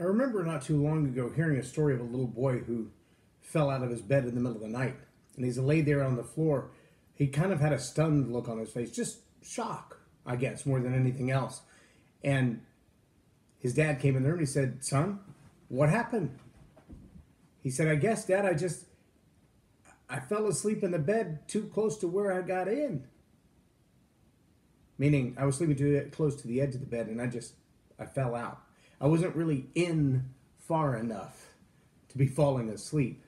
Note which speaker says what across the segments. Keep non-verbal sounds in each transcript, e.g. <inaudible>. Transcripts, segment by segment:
Speaker 1: I remember not too long ago hearing a story of a little boy who fell out of his bed in the middle of the night. And he's laid there on the floor. He kind of had a stunned look on his face, just shock, I guess, more than anything else. And his dad came in there and he said, Son, what happened? He said, I guess, Dad, I just, I fell asleep in the bed too close to where I got in. Meaning, I was sleeping too close to the edge of the bed and I just, I fell out. I wasn't really in far enough to be falling asleep.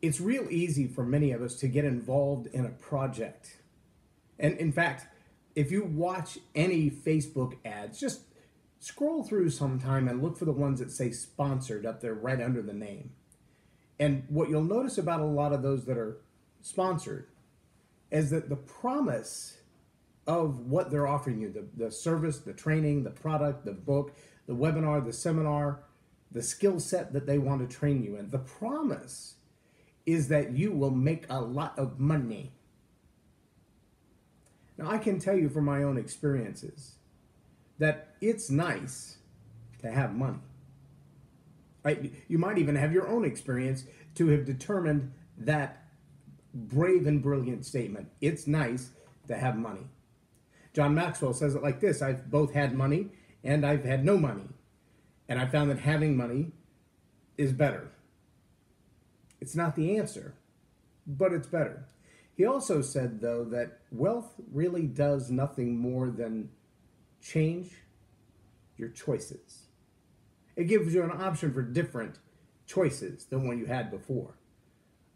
Speaker 1: It's real easy for many of us to get involved in a project. And in fact, if you watch any Facebook ads, just scroll through sometime and look for the ones that say sponsored up there right under the name. And what you'll notice about a lot of those that are sponsored is that the promise of what they're offering you the, the service, the training, the product, the book, the webinar, the seminar, the skill set that they want to train you in. The promise is that you will make a lot of money. Now, I can tell you from my own experiences that it's nice to have money. Right? You might even have your own experience to have determined that brave and brilliant statement. It's nice to have money. John Maxwell says it like this I've both had money and I've had no money. And I found that having money is better. It's not the answer, but it's better. He also said, though, that wealth really does nothing more than change your choices. It gives you an option for different choices than what you had before.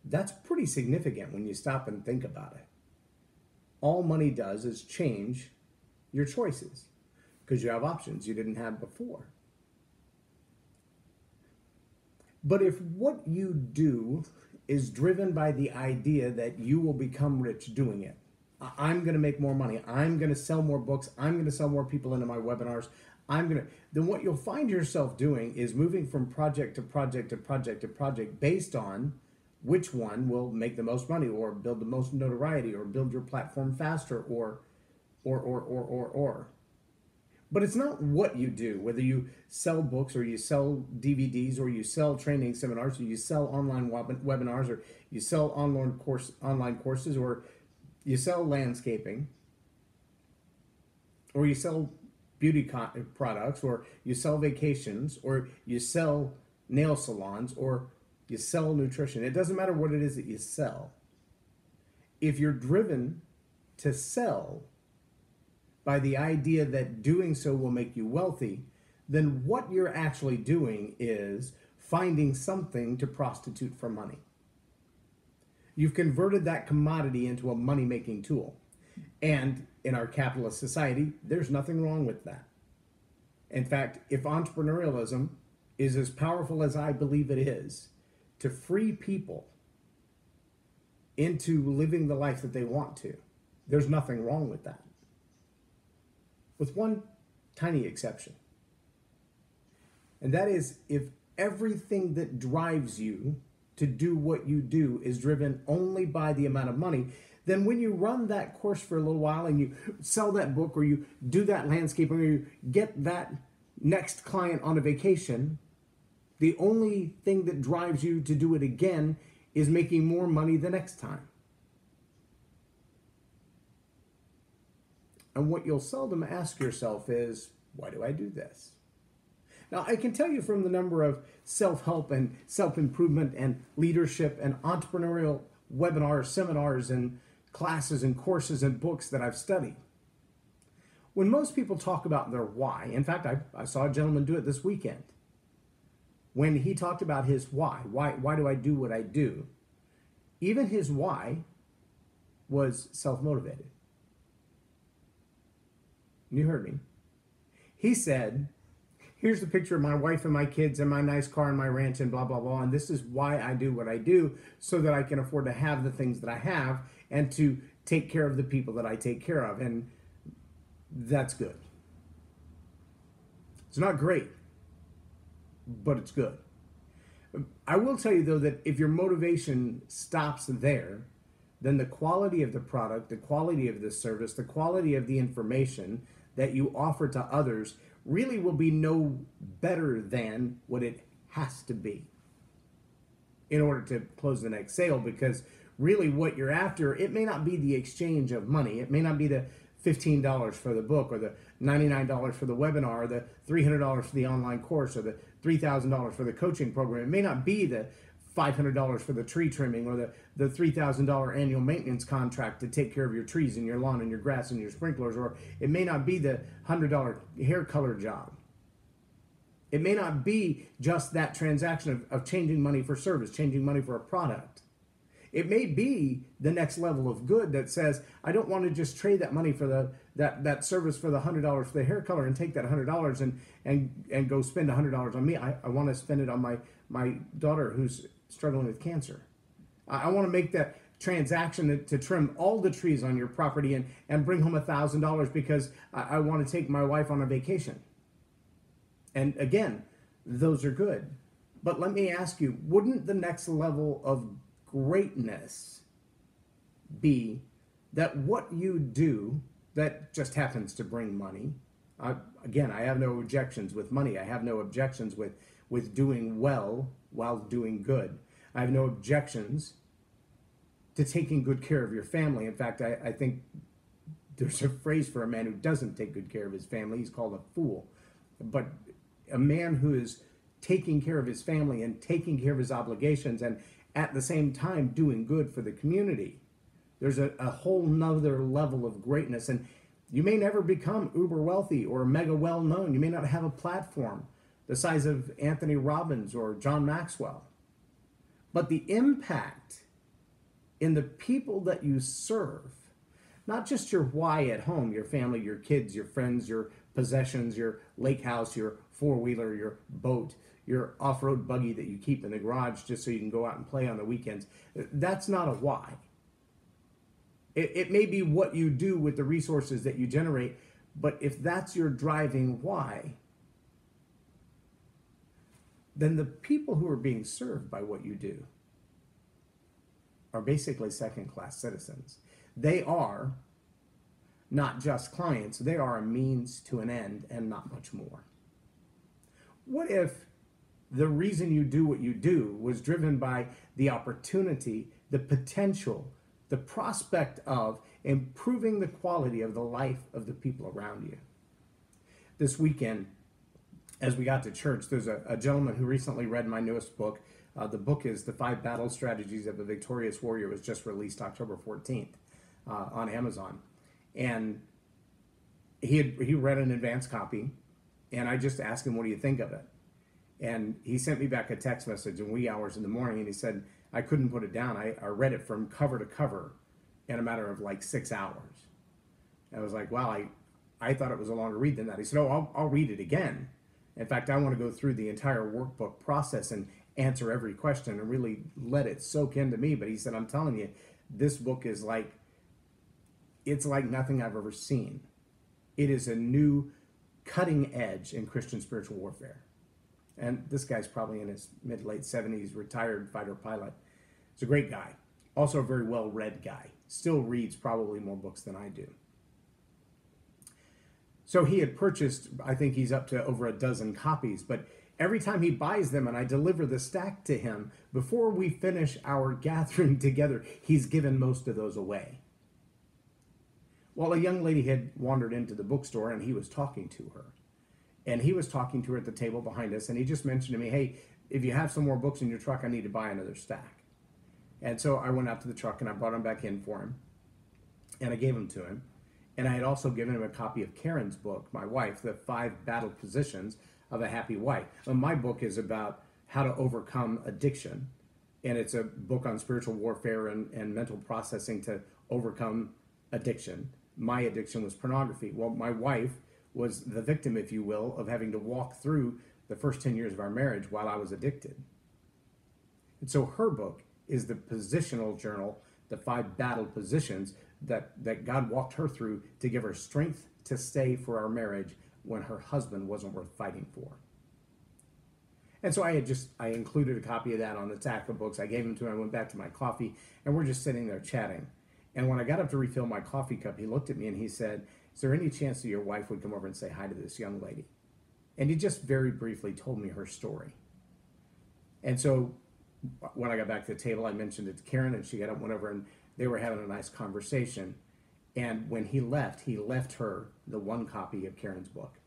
Speaker 1: That's pretty significant when you stop and think about it all money does is change your choices because you have options you didn't have before. But if what you do is driven by the idea that you will become rich doing it, I'm going to make more money, I'm going to sell more books, I'm going to sell more people into my webinars, I'm going to, then what you'll find yourself doing is moving from project to project to project to project based on which one will make the most money or build the most notoriety or build your platform faster or or or or or or. But it's not what you do whether you sell books or you sell dvds or you sell training seminars or you sell online web- webinars or you sell online course online courses or you sell landscaping or you sell beauty co- products or you sell vacations or you sell nail salons or you sell nutrition. It doesn't matter what it is that you sell. If you're driven to sell by the idea that doing so will make you wealthy, then what you're actually doing is finding something to prostitute for money. You've converted that commodity into a money making tool. And in our capitalist society, there's nothing wrong with that. In fact, if entrepreneurialism is as powerful as I believe it is, to free people into living the life that they want to. There's nothing wrong with that. With one tiny exception. And that is if everything that drives you to do what you do is driven only by the amount of money, then when you run that course for a little while and you sell that book or you do that landscaping or you get that next client on a vacation, the only thing that drives you to do it again is making more money the next time. And what you'll seldom ask yourself is, why do I do this? Now, I can tell you from the number of self help and self improvement and leadership and entrepreneurial webinars, seminars, and classes and courses and books that I've studied. When most people talk about their why, in fact, I, I saw a gentleman do it this weekend when he talked about his why, why, why do I do what I do? Even his why was self motivated. You heard me. He said, Here's the picture of my wife and my kids and my nice car and my ranch and blah, blah, blah. And this is why I do what I do so that I can afford to have the things that I have and to take care of the people that I take care of. And that's good. It's not great but it's good. I will tell you though that if your motivation stops there, then the quality of the product, the quality of the service, the quality of the information that you offer to others really will be no better than what it has to be in order to close the next sale because really what you're after it may not be the exchange of money it may not be the $15 for the book or the $99 for the webinar or the $300 for the online course or the $3000 for the coaching program it may not be the $500 for the tree trimming or the, the $3,000 annual maintenance contract to take care of your trees and your lawn and your grass and your sprinklers, or it may not be the $100 hair color job. It may not be just that transaction of, of changing money for service, changing money for a product. It may be the next level of good that says, I don't want to just trade that money for the that, that service for the hundred dollars for the hair color and take that hundred dollars and and and go spend hundred dollars on me. I, I want to spend it on my my daughter who's struggling with cancer. I, I want to make that transaction to, to, trim all the trees on your property and, and bring home a thousand dollars because I, I want to take my wife on a vacation. And again, those are good. But let me ask you, wouldn't the next level of greatness be that what you do that just happens to bring money? Again, I have no objections with money. I have no objections with with doing well while doing good. I have no objections to taking good care of your family. In fact, I, I think there's a phrase for a man who doesn't take good care of his family. He's called a fool. But a man who is taking care of his family and taking care of his obligations and at the same time doing good for the community. There's a, a whole nother level of greatness. And you may never become uber wealthy or mega well known. You may not have a platform the size of Anthony Robbins or John Maxwell. But the impact in the people that you serve, not just your why at home, your family, your kids, your friends, your possessions, your lake house, your four wheeler, your boat, your off road buggy that you keep in the garage just so you can go out and play on the weekends. That's not a why. It, it may be what you do with the resources that you generate, but if that's your driving why, then the people who are being served by what you do are basically second class citizens. They are not just clients, they are a means to an end and not much more. What if the reason you do what you do was driven by the opportunity, the potential, the prospect of improving the quality of the life of the people around you? This weekend, as we got to church, there's a, a gentleman who recently read my newest book. Uh, the book is The Five Battle Strategies of a Victorious Warrior. It was just released October 14th uh, on Amazon. And he had he read an advance copy, and I just asked him, "What do you think of it?" And he sent me back a text message in wee hours in the morning, and he said, "I couldn't put it down. I, I read it from cover to cover in a matter of like six hours." And I was like, "Wow, I I thought it was a longer read than that." He said, "Oh, I'll, I'll read it again." In fact, I want to go through the entire workbook process and answer every question and really let it soak into me. But he said, I'm telling you, this book is like, it's like nothing I've ever seen. It is a new cutting edge in Christian spiritual warfare. And this guy's probably in his mid late 70s, retired fighter pilot. He's a great guy. Also, a very well read guy. Still reads probably more books than I do. So he had purchased, I think he's up to over a dozen copies, but every time he buys them and I deliver the stack to him, before we finish our <laughs> gathering together, he's given most of those away. Well, a young lady had wandered into the bookstore and he was talking to her. And he was talking to her at the table behind us, and he just mentioned to me, Hey, if you have some more books in your truck, I need to buy another stack. And so I went out to the truck and I brought them back in for him. And I gave them to him. And I had also given him a copy of Karen's book, my wife, The Five Battle Positions of a Happy Wife. And my book is about how to overcome addiction. And it's a book on spiritual warfare and, and mental processing to overcome addiction. My addiction was pornography. Well, my wife was the victim, if you will, of having to walk through the first 10 years of our marriage while I was addicted. And so her book is the positional journal, The Five Battle Positions that, that God walked her through to give her strength to stay for our marriage when her husband wasn't worth fighting for. And so I had just I included a copy of that on the stack of books. I gave him to him. I went back to my coffee, and we're just sitting there chatting. And when I got up to refill my coffee cup, he looked at me and he said, "Is there any chance that your wife would come over and say hi to this young lady?" And he just very briefly told me her story. And so when I got back to the table, I mentioned it to Karen, and she got up, went over, and they were having a nice conversation. And when he left, he left her the one copy of Karen's book.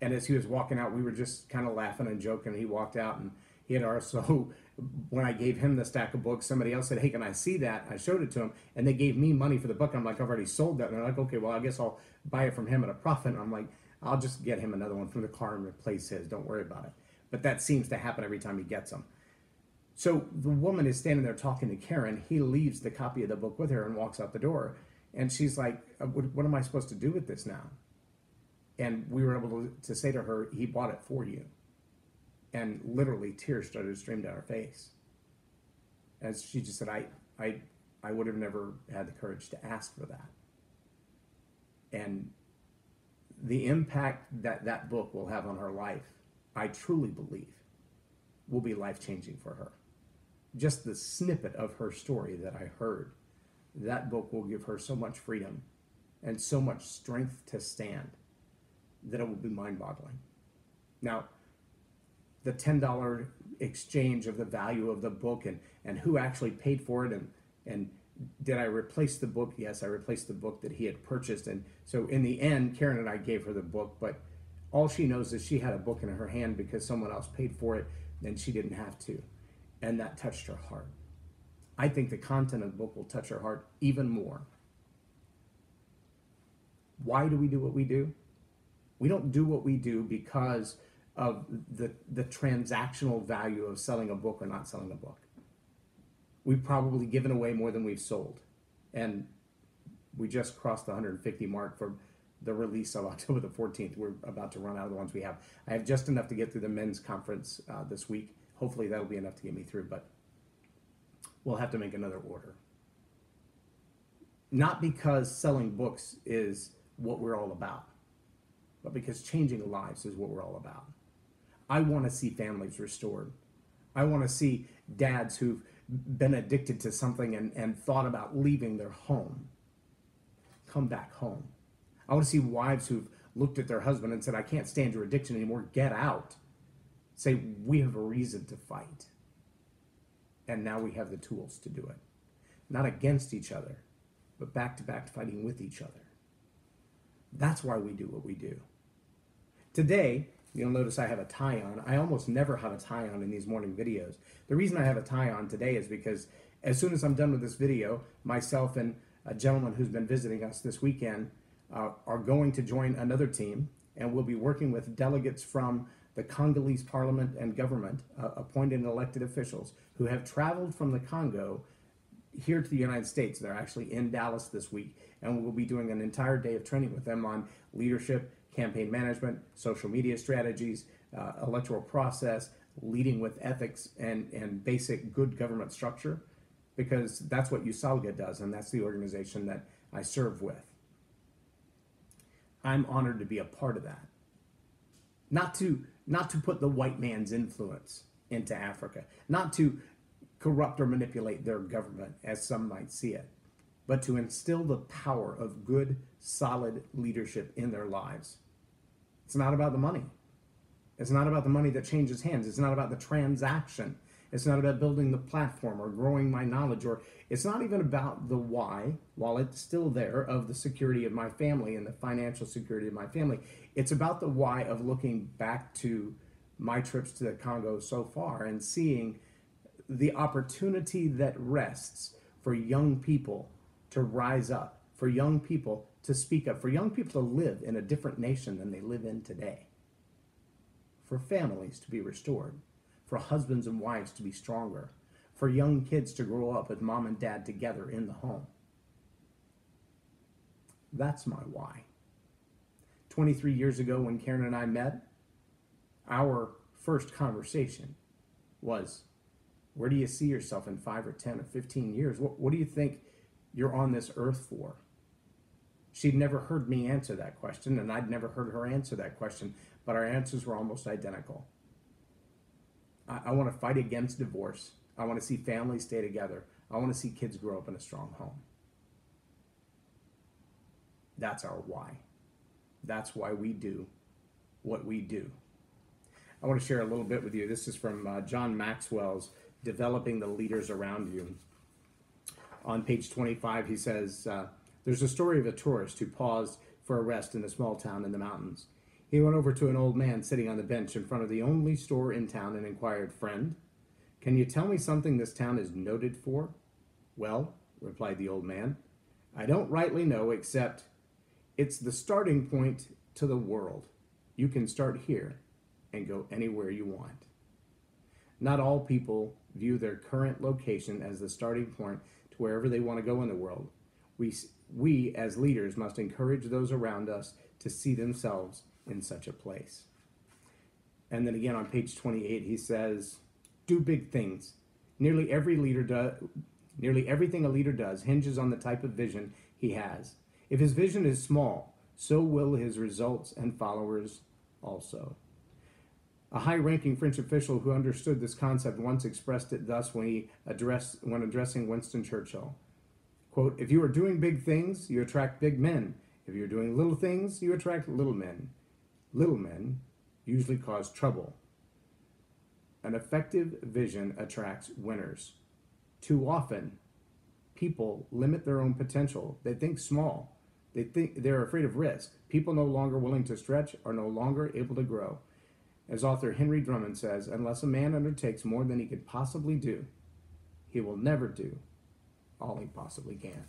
Speaker 1: And as he was walking out, we were just kind of laughing and joking. He walked out, and he had so <laughs> when I gave him the stack of books, somebody else said, Hey, can I see that? I showed it to him, and they gave me money for the book. I'm like, I've already sold that. And they're like, Okay, well, I guess I'll buy it from him at a profit. And I'm like, I'll just get him another one from the car and replace his. Don't worry about it. But that seems to happen every time he gets them. So the woman is standing there talking to Karen. He leaves the copy of the book with her and walks out the door. And she's like, uh, What, am I supposed to do with this now? And we were able to say to her, He bought it for you. And literally, tears started to stream down her face. As she just said, I, I, I would have never had the courage to ask for that. And the impact that that book will have on her life, I truly believe, will be life changing for her. Just the snippet of her story that I heard, that book will give her so much freedom and so much strength to stand that it will be mind boggling. Now, the $10 exchange of the value of the book and, and who actually paid for it and, and did I replace the book? Yes, I replaced the book that he had purchased. And so in the end, Karen and I gave her the book, but all she knows is she had a book in her hand because someone else paid for it and she didn't have to. And that touched her heart. I think the content of the book will touch her heart even more. Why do we do what we do? We don't do what we do because of the, the transactional value of selling a book or not selling a book. We've probably given away more than we've sold. And we just crossed the 150 mark for the release of <laughs> October the 14th. We're about to run out of the ones we have. I have just enough to get through the men's conference uh, this week. Hopefully, that'll be enough to get me through, but we'll have to make another order. Not because selling books is what we're all about, but because changing lives is what we're all about. I want to see families restored. I want to see dads who've been addicted to something and, and thought about leaving their home come back home. I want to see wives who've looked at their husband and said, I can't stand your addiction anymore, get out. Say, we have a reason to fight. And now we have the tools to do it. Not against each other, but back to back fighting with each other. That's why we do what we do. Today, You'll notice I have a tie on. I almost never have a tie on in these morning videos. The reason I have a tie on today is because as soon as I'm done with this video, myself and a gentleman who's been visiting us this weekend uh, are going to join another team and we'll be working with delegates from the Congolese parliament and government, uh, appointed and elected officials who have traveled from the Congo here to the United States. They're actually in Dallas this week, and we'll be doing an entire day of training with them on leadership, campaign management, social media strategies, uh, electoral process, leading with ethics and, and basic good government structure, because that's what USALGA does, and that's the organization that I serve with. I'm honored to be a part of that. Not to not to put the white man's influence into Africa, not to corrupt or manipulate their government as some might see it, but to instill the power of good, solid leadership in their lives it's not about the money. It's not about the money that changes hands. It's not about the transaction. It's not about building the platform or growing my knowledge, or it's not even about the why, while it's still there, of the security of my family and the financial security of my family. It's about the why of looking back to my trips to the Congo so far and seeing the opportunity that rests for young people to rise up, for young people to speak of, for young people to live in a different nation than they live in today, for families to be restored, for husbands and wives to be stronger, for young kids to grow up with mom and dad together in the home. That's my why. 23 years ago, when Karen and I met, our first conversation was Where do you see yourself in five or 10 or 15 years? What, what do you think you're on this earth for? She'd never heard me answer that question, and I'd never heard her answer that question, but our answers were almost identical. I, I want to fight against divorce. I want to see families stay together. I want to see kids grow up in a strong home. That's our why. That's why we do what we do. I want to share a little bit with you. This is from uh, John Maxwell's Developing the Leaders Around You. On page 25, he says, uh, There's a story of a tourist who paused for a rest in a small town in the mountains. He went over to an old man sitting on the bench in front of the only store in town and inquired, Friend, can you tell me something this town is noted for? Well, replied the old man, I don't rightly know, except it's the starting point to the world. You can start here and go anywhere you want. Not all people view their current location as the starting point to wherever they want to go in the world. We, we as leaders must encourage those around us to see themselves in such a place. And then again on page 28, he says, Do big things. Nearly every leader does. Nearly everything a leader does hinges on the type of vision he has. If his vision is small, so will his results and followers also. A high-ranking French official who understood this concept once expressed it thus when he addressed when addressing Winston Churchill. Quote, if you are doing big things, you attract big men. If you're doing little things, you attract little men. Little men usually cause trouble. An effective vision attracts winners. Too often, people limit their own potential. They think small. They think they're afraid of risk. People no longer willing to stretch are no longer able to grow. As author Henry Drummond says, unless a man undertakes more than he could possibly do, he will never do all he possibly can.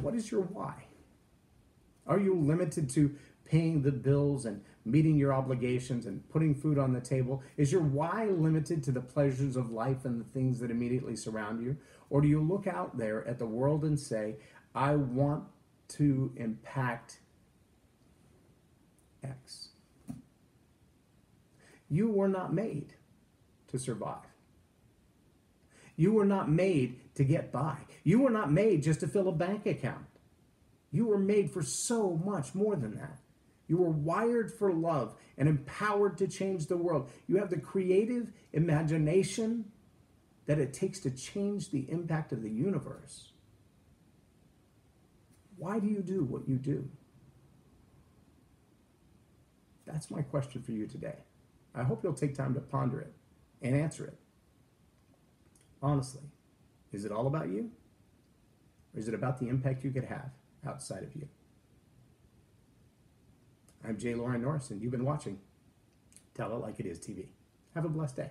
Speaker 1: What is your why? Are you limited to paying the bills and meeting your obligations and putting food on the table? Is your why limited to the pleasures of life and the things that immediately surround you? Or do you look out there at the world and say, I want to impact X? You were not made to survive. You were not made to get by. You were not made just to fill a bank account. You were made for so much more than that. You were wired for love and empowered to change the world. You have the creative imagination that it takes to change the impact of the universe. Why do you do what you do? That's my question for you today. I hope you'll take time to ponder it and answer it. Honestly, is it all about you? Or is it about the impact you could have outside of you? I'm J. Loren Norris, and you've been watching Tell It Like It Is TV. Have a blessed day.